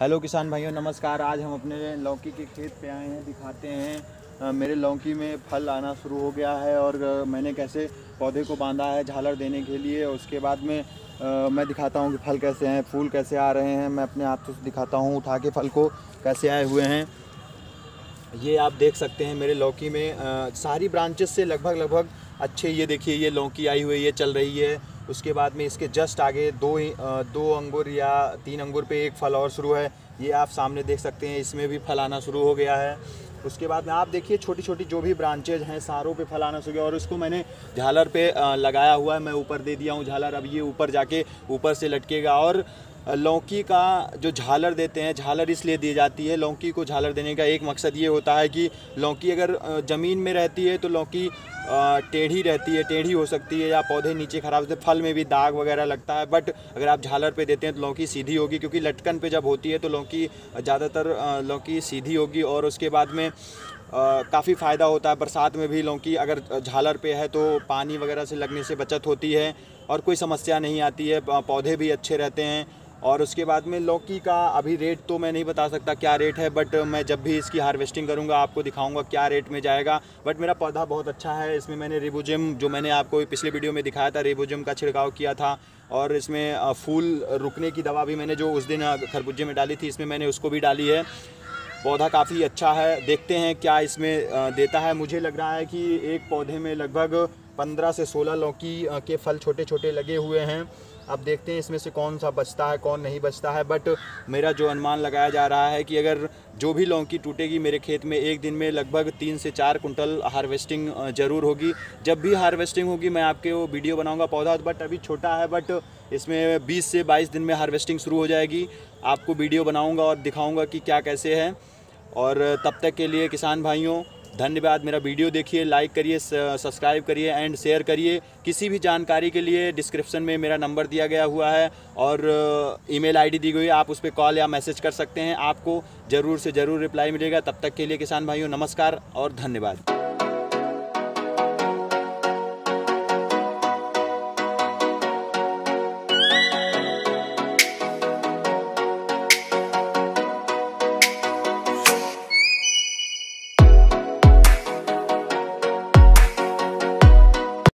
Hello किसान भाइयों नमस्कार। आज हम अपने लौकी के खेत पे आए हैं दिखाते हैं। मेरे लौकी में फल आना शुरू हो गया है और मैंने कैसे पौधे को बांधा है झालर देने के लिए उसके बाद में अ, मैं दिखाता हूँ कि फल कैसे हैं फूल कैसे आ रहे हैं। मैं अपने हाथ से दिखाता हूँ उठा के फल को कैसे आए हुए हैं। ये आप देख सकते हैं मेरे लौकी में अ, सारी ब्रांचेस से लगभग लगभग अच्छे ये देखिए ये लौकी आई हुई है चल रही है। उसके बाद में इसके जस्ट आगे दो दो अंगूर या तीन अंगूर पे एक फल और शुरू है। ये आप सामने देख सकते हैं, इसमें भी फल आना शुरू हो गया है। उसके बाद में आप देखिए छोटी छोटी जो भी ब्रांचेज हैं, सारों पे फल आना शुरू और उसको मैंने झालर पे लगाया हुआ है। मैं ऊपर दे दिया हूँ झालर। अब ये ऊपर जाके ऊपर से लटकेगा और लौकी का जो झालर देते हैं, झालर इसलिए दी जाती है, लौकी को झालर देने का एक मकसद ये होता है कि लौकी अगर ज़मीन में रहती है तो लौकी टेढ़ी रहती है, टेढ़ी हो सकती है या पौधे नीचे खराब होते फल में भी दाग वगैरह लगता है बट अगर आप झालर पे देते हैं तो लौकी सीधी होगी, क्योंकि लटकन पे जब होती है तो लौकी ज़्यादातर लौकी सीधी होगी और उसके बाद में काफ़ी फ़ायदा होता है, बरसात में भी लौकी अगर झालर पे है तो पानी वगैरह से लगने से बचत होती है और कोई समस्या नहीं आती है पौधे भी अच्छे रहते हैं और उसके बाद में लौकी का अभी रेट तो मैं नहीं बता सकता क्या रेट है बट मैं जब भी इसकी हार्वेस्टिंग करूँगा, आपको दिखाऊँगा क्या रेट में जाएगा। बट मेरा पौधा बहुत अच्छा है, इसमें मैंने रिबोजिम जो मैंने आपको पिछले वीडियो में दिखाया था रिबोजिम का छिड़काव किया था। और इसमें फूल रुकने की दवा भी मैंने जो उस दिन खरबूजे में डाली थी, इसमें मैंने उसको भी डाली है। पौधा काफ़ी अच्छा है, देखते हैं क्या इसमें देता है। मुझे लग रहा है कि एक पौधे में लगभग 15 से 16 लौकी के फल छोटे छोटे लगे हुए हैं। अब देखते हैं इसमें से कौन सा बचता है, कौन नहीं बचता है। बट मेरा जो अनुमान लगाया जा रहा है कि अगर जो भी लौकी टूटेगी मेरे खेत में, एक दिन में लगभग तीन से चार कुंटल हार्वेस्टिंग ज़रूर होगी। जब भी हार्वेस्टिंग होगी, मैं आपके वो वीडियो बनाऊँगा पौधा बट अभी छोटा है बट इसमें 20 से 22 दिन में हार्वेस्टिंग शुरू हो जाएगी। आपको वीडियो बनाऊँगा और दिखाऊँगा कि क्या कैसे है। और तब तक के लिए किसान भाइयों धन्यवाद। मेरा वीडियो देखिए लाइक करिए सब्सक्राइब करिए एंड शेयर करिए। किसी भी जानकारी के लिए डिस्क्रिप्शन में मेरा नंबर दिया गया हुआ है और ईमेल आईडी दी गई है। आप उस पर कॉल या मैसेज कर सकते हैं। आपको ज़रूर से ज़रूर रिप्लाई मिलेगा। तब तक के लिए किसान भाइयों, नमस्कार और धन्यवाद।